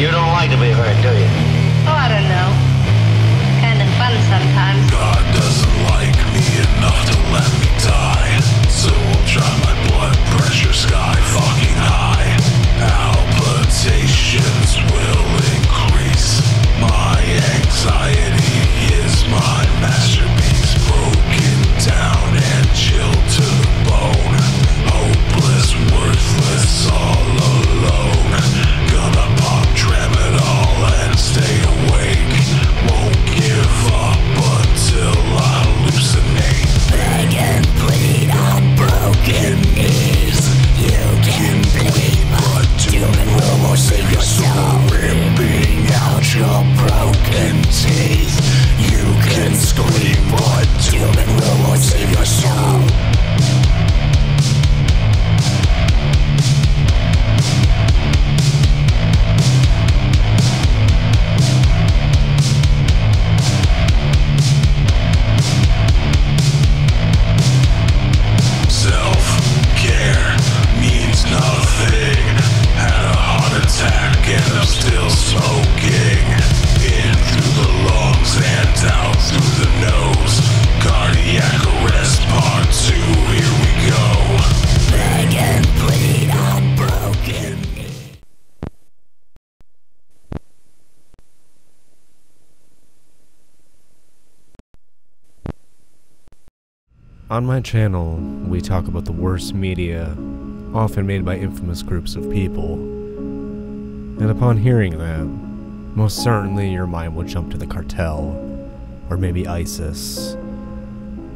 You don't like to be hurt, do you? Oh, I don't know. Kind of fun sometimes. God doesn't like me enough to let me die. So I'll try my blood pressure sky fucking high. Palpitations will increase. My anxiety is my masterpiece. Broken down and chilled to the bone. Hopeless, worthless, all alone. On my channel, we talk about the worst media, often made by infamous groups of people. And upon hearing that, most certainly your mind will jump to the cartel, or maybe ISIS.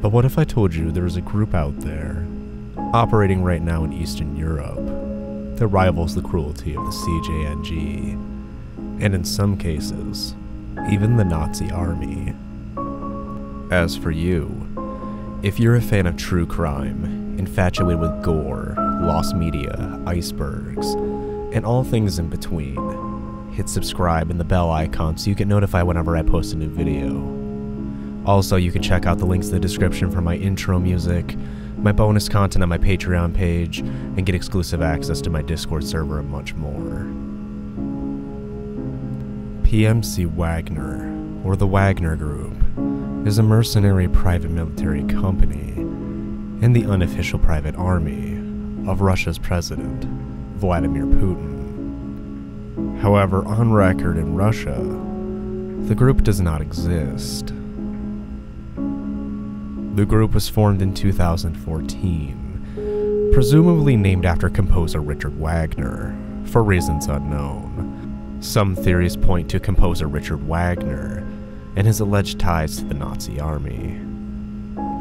But what if I told you there is a group out there, operating right now in Eastern Europe, that rivals the cruelty of the CJNG, and in some cases, even the Nazi army? As for you, if you're a fan of true crime, infatuated with gore, lost media, icebergs, and all things in between, hit subscribe and the bell icon so you get notified whenever I post a new video. Also, you can check out the links in the description for my intro music, my bonus content on my Patreon page, and get exclusive access to my Discord server and much more. PMC Wagner, or the Wagner Group, is a mercenary private military company and the unofficial private army of Russia's president, Vladimir Putin. However, on record in Russia, the group does not exist. The group was formed in 2014, presumably named after composer Richard Wagner, for reasons unknown. Some theories point to composer Richard Wagner and his alleged ties to the Nazi army.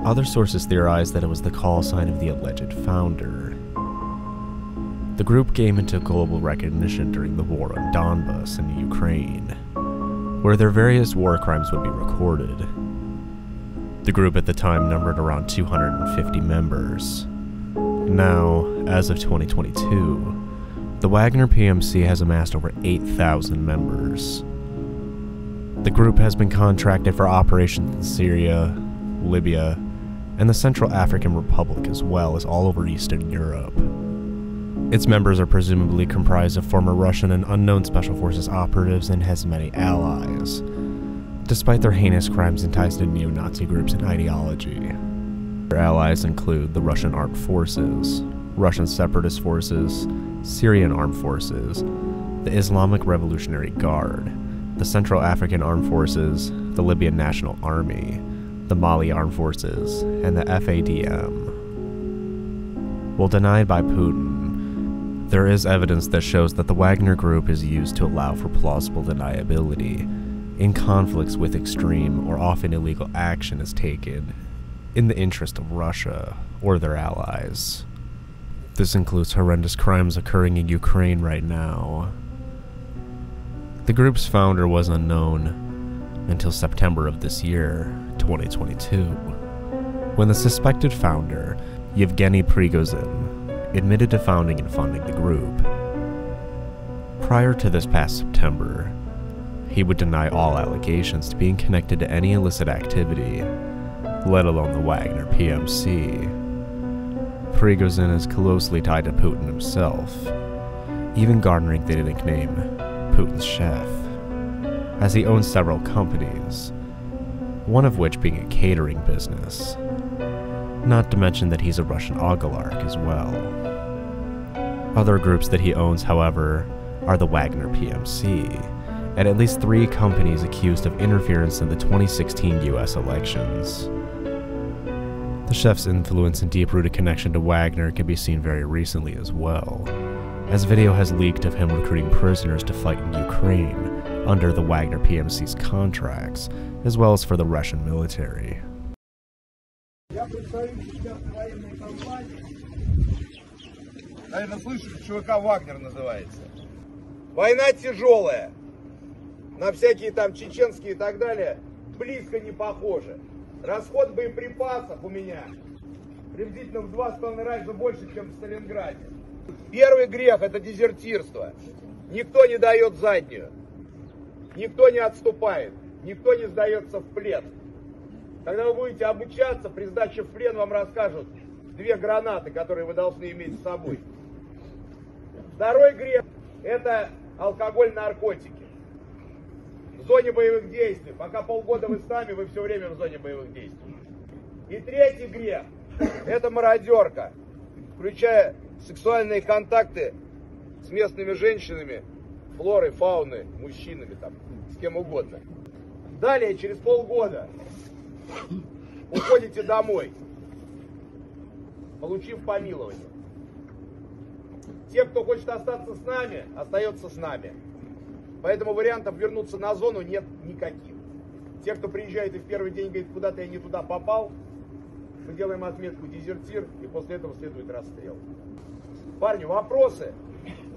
Other sources theorize that it was the call sign of the alleged founder. The group came into global recognition during the war on Donbas in Ukraine, where their various war crimes would be recorded. The group at the time numbered around 250 members. Now, as of 2022, the Wagner PMC has amassed over 8,000 members. The group has been contracted for operations in Syria, Libya, and the Central African Republic, as well as all over Eastern Europe. Its members are presumably comprised of former Russian and unknown Special Forces operatives and has many allies, despite their heinous crimes and ties to neo Nazi groups and ideology. Their allies include the Russian Armed Forces, Russian Separatist Forces, Syrian Armed Forces, the Islamic Revolutionary Guard, the Central African Armed Forces, the Libyan National Army, the Mali Armed Forces, and the FADM. While denied by Putin, there is evidence that shows that the Wagner Group is used to allow for plausible deniability in conflicts with extreme or often illegal action is taken in the interest of Russia or their allies. This includes horrendous crimes occurring in Ukraine right now. The group's founder was unknown until September of this year, 2022, when the suspected founder, Yevgeny Prigozhin, admitted to founding and funding the group. Prior to this past September, he would deny all allegations to being connected to any illicit activity, let alone the Wagner PMC. Prigozhin is closely tied to Putin himself, even garnering the nickname Putin's chef, as he owns several companies, one of which being a catering business. Not to mention that he's a Russian oligarch as well. Other groups that he owns, however, are the Wagner PMC, and at least three companies accused of interference in the 2016 US elections. The chef's influence and deep rooted connection to Wagner can be seen very recently as well, as video has leaked of him recruiting prisoners to fight in Ukraine under the Wagner PMC's contracts, as well as for the Russian military. Я представитель сейчас военной компании. Наверное, слышали, ЧВК «Вагнер» называется. Война тяжелая. На всякие там чеченские и так далее близко не похоже. Расход боеприпасов у меня приблизительно в два с половиной раза больше, чем в Сталинграде. Первый грех – это дезертирство. Никто не дает заднюю. Никто не отступает. Никто не сдается в плен. Когда вы будете обучаться, при сдаче в плен вам расскажут две гранаты, которые вы должны иметь с собой. Второй грех – это алкоголь, наркотики. В зоне боевых действий. Пока полгода вы с нами, вы все время в зоне боевых действий. И третий грех – это мародерка, включая сексуальные контакты с местными женщинами, флорой, фауной, мужчинами, там, с кем угодно. Далее, через полгода, уходите домой, получив помилование. Те, кто хочет остаться с нами, остается с нами. Поэтому вариантов вернуться на зону нет никаких. Те, кто приезжает и в первый день говорит, куда-то я не туда попал, мы делаем отметку дезертир, и после этого следует расстрел. Парни, вопросы?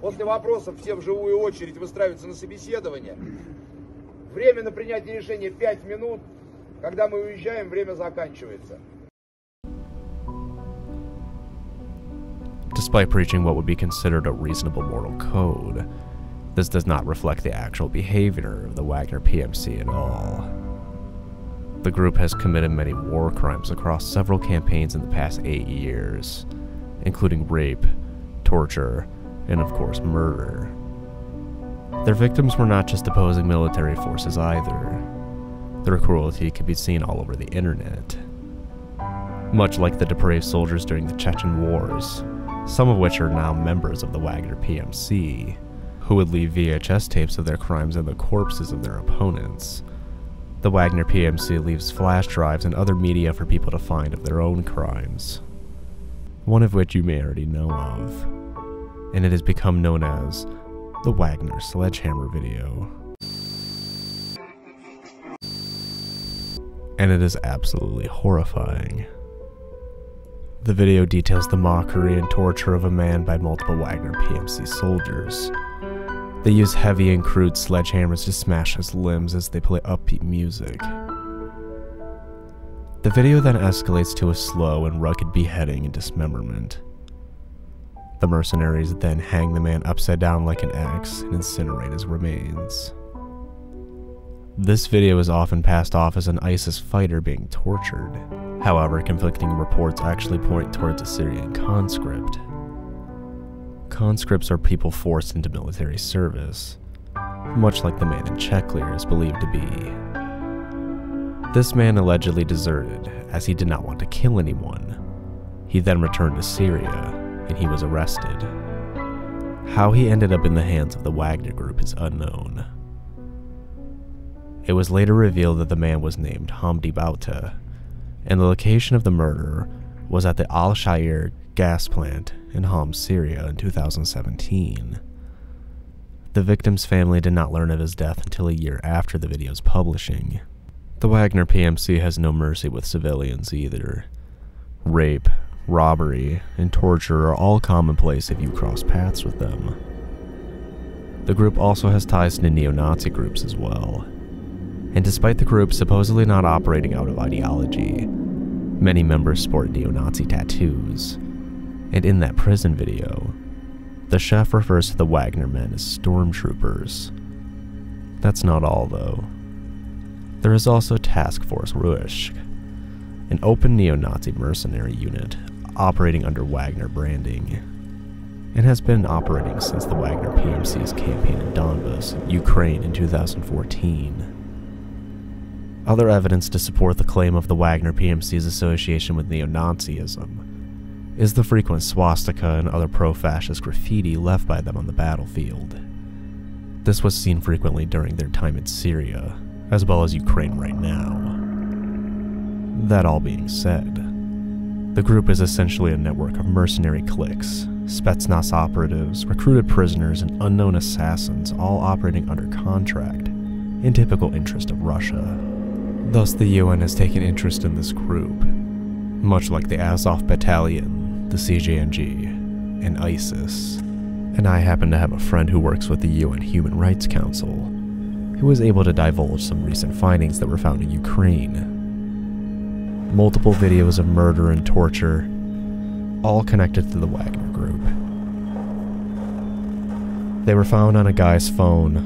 После вопросов все в живую очередь выстраиваются на собеседование. Время на принятие решения 5 минут. Когда мы уезжаем, время заканчивается. Despite preaching what would be considered a reasonable moral code, this does not reflect the actual behavior of the Wagner PMC at all. The group has committed many war crimes across several campaigns in the past eight years, including rape, torture, and of course murder. Their victims were not just opposing military forces either. Their cruelty could be seen all over the internet. Much like the depraved soldiers during the Chechen Wars, some of which are now members of the Wagner PMC, who would leave VHS tapes of their crimes and the corpses of their opponents. The Wagner PMC leaves flash drives and other media for people to find of their own crimes, one of which you may already know of, and it has become known as the Wagner Sledgehammer video. And it is absolutely horrifying. The video details the mockery and torture of a man by multiple Wagner PMC soldiers. They use heavy and crude sledgehammers to smash his limbs as they play upbeat music. The video then escalates to a slow and rugged beheading and dismemberment. The mercenaries then hang the man upside down like an axe and incinerate his remains. This video is often passed off as an ISIS fighter being tortured. However, conflicting reports actually point towards a Syrian conscript. Conscripts are people forced into military service, much like the man in Checklear is believed to be. This man allegedly deserted as he did not want to kill anyone. He then returned to Syria and he was arrested. How he ended up in the hands of the Wagner Group is unknown. It was later revealed that the man was named Hamdi Bauta, and the location of the murder was at the Al Shair gas plant in Homs, Syria in 2017. The victim's family did not learn of his death until a year after the video's publishing. The Wagner PMC has no mercy with civilians either. Rape, robbery, and torture are all commonplace if you cross paths with them. The group also has ties to neo Nazi groups as well. And despite the group supposedly not operating out of ideology, many members sport neo Nazi tattoos. And in that prison video, the chef refers to the Wagner men as stormtroopers. That's not all, though. There is also Task Force Rusich, an open neo Nazi mercenary unit operating under Wagner branding. and has been operating since the Wagner PMC's campaign in Donbas, Ukraine in 2014. Other evidence to support the claim of the Wagner PMC's association with neo Nazism is the frequent swastika and other pro fascist graffiti left by them on the battlefield. This was seen frequently during their time in Syria, as well as Ukraine right now. That all being said, the group is essentially a network of mercenary cliques, Spetsnaz operatives, recruited prisoners, and unknown assassins all operating under contract in typical interest of Russia. Thus, the UN has taken interest in this group, much like the Azov Battalion, the CJNG, and ISIS. And I happen to have a friend who works with the UN Human Rights Council, who was able to divulge some recent findings that were found in Ukraine. Multiple videos of murder and torture, all connected to the Wagner group. They were found on a guy's phone,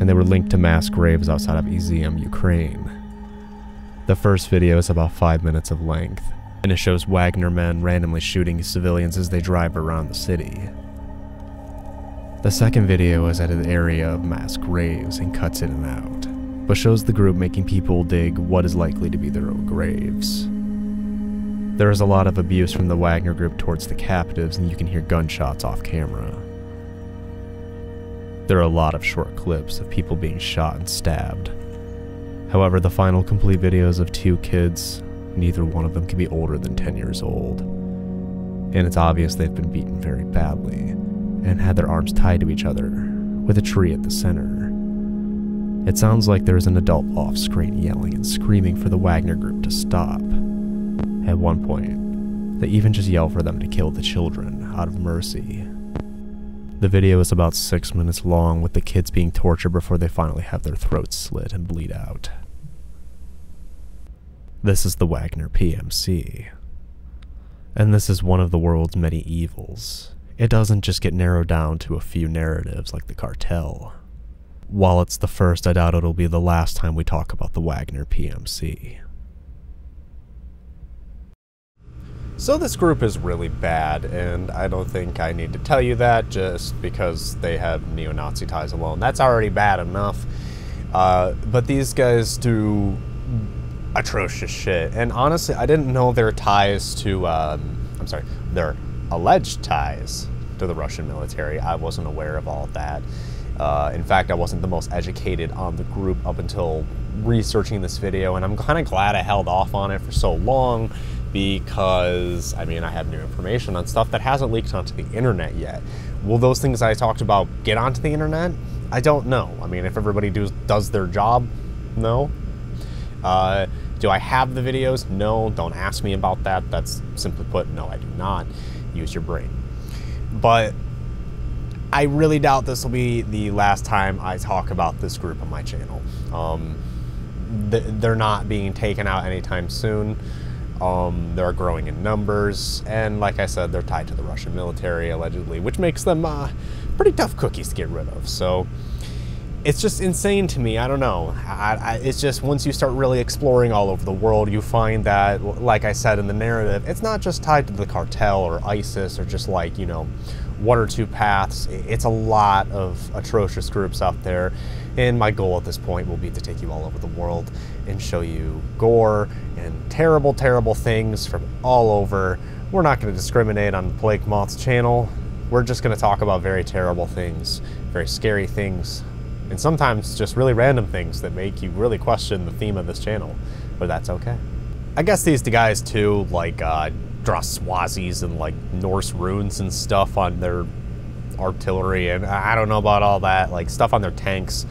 and they were linked to mass graves outside of Izium, Ukraine. The first video is about 5 minutes of length, and it shows Wagner men randomly shooting civilians as they drive around the city. The second video is at an area of mass graves and cuts in and out, but shows the group making people dig what is likely to be their own graves. There is a lot of abuse from the Wagner group towards the captives, and you can hear gunshots off camera. There are a lot of short clips of people being shot and stabbed. However, the final complete videos of two kids, neither one of them can be older than 10 years old. And it's obvious they've been beaten very badly and had their arms tied to each other, with a tree at the center. It sounds like there is an adult off screen yelling and screaming for the Wagner group to stop. At one point, they even just yell for them to kill the children out of mercy. The video is about six minutes long, with the kids being tortured before they finally have their throats slit and bleed out. This is the Wagner PMC. And this is one of the world's many evils. It doesn't just get narrowed down to a few narratives like the cartel. While it's the first, I doubt it'll be the last time we talk about the Wagner PMC. So this group is really bad, and I don't think I need to tell you that just because they have neo-Nazi ties alone. That's already bad enough. Uh, but these guys do atrocious shit, and honestly, I didn't know their ties to. Um, I'm sorry, their alleged ties to the Russian military. I wasn't aware of all that. Uh, in fact, I wasn't the most educated on the group up until researching this video, and I'm kind of glad I held off on it for so long because, I mean, I have new information on stuff that hasn't leaked onto the internet yet. Will those things I talked about get onto the internet? I don't know. I mean, if everybody does, does their job, no. Uh, do I have the videos? No, don't ask me about that. That's simply put, no, I do not. Use your brain. But I really doubt this will be the last time I talk about this group on my channel. Um, th they're not being taken out anytime soon. Um, they're growing in numbers, and like I said, they're tied to the Russian military allegedly, which makes them uh, pretty tough cookies to get rid of. So it's just insane to me. I don't know. I, I, it's just once you start really exploring all over the world, you find that, like I said in the narrative, it's not just tied to the cartel or ISIS or just like, you know, one or two paths. It's a lot of atrocious groups out there. And my goal at this point will be to take you all over the world and show you gore and terrible, terrible things from all over. We're not going to discriminate on Plagued Moth's channel. We're just going to talk about very terrible things, very scary things, and sometimes just really random things that make you really question the theme of this channel, but that's okay. I guess these guys too, like, uh, draw Swazis and like Norse runes and stuff on their artillery, and I don't know about all that, like stuff on their tanks.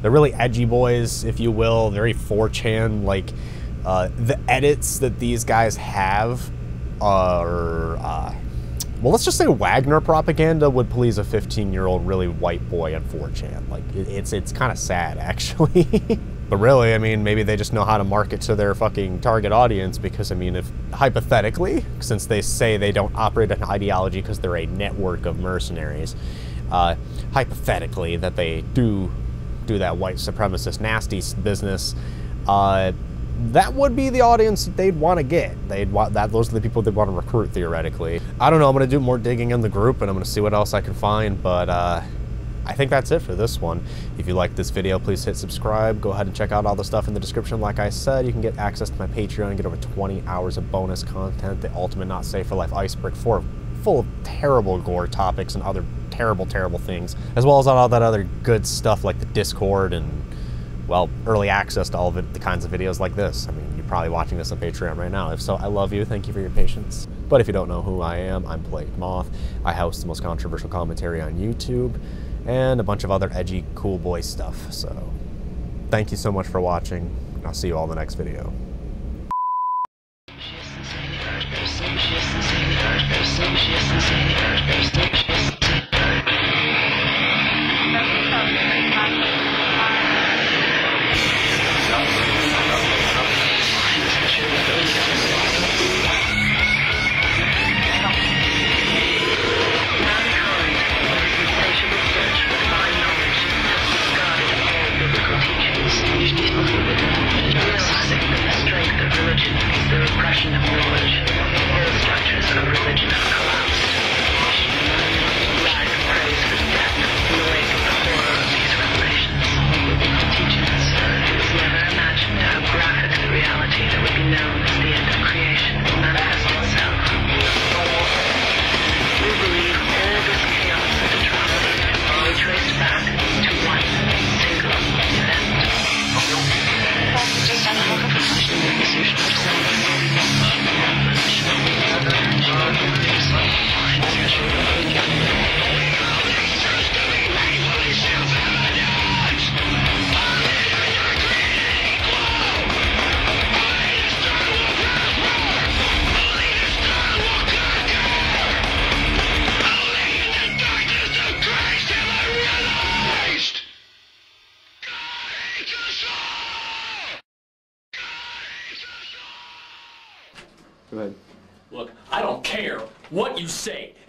They're really edgy boys, if you will, very 4chan. Like uh, the edits that these guys have are, uh, well, let's just say Wagner propaganda would please a 15-year-old really white boy on 4chan. Like it, it's it's kind of sad actually. But really, I mean, maybe they just know how to market to their fucking target audience because, I mean, if hypothetically, since they say they don't operate an ideology because they're a network of mercenaries, uh, hypothetically that they do do that white supremacist nasty business, uh, that would be the audience they'd want to get. They'd want that. Those are the people they'd want to recruit theoretically. I don't know. I'm gonna do more digging in the group, and I'm gonna see what else I can find. But uh, I think that's it for this one. If you like this video, please hit subscribe. Go ahead and check out all the stuff in the description. Like I said, you can get access to my Patreon and get over 20 hours of bonus content. The Ultimate Not Safe for Life Iceberg 4, full of terrible gore topics and other terrible, terrible things, as well as all that other good stuff like the Discord and well, early access to all of it, the kinds of videos like this. I mean, you're probably watching this on Patreon right now. If so, I love you. Thank you for your patience. But if you don't know who I am, I'm Plagued Moth. I host the most controversial commentary on YouTube and a bunch of other edgy, cool boy stuff. So, thank you so much for watching. I'll see you all in the next video.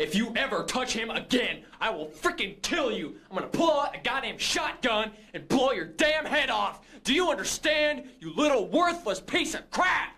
If you ever touch him again, I will freaking kill you. I'm gonna pull out a goddamn shotgun and blow your damn head off. Do you understand, you little worthless piece of crap?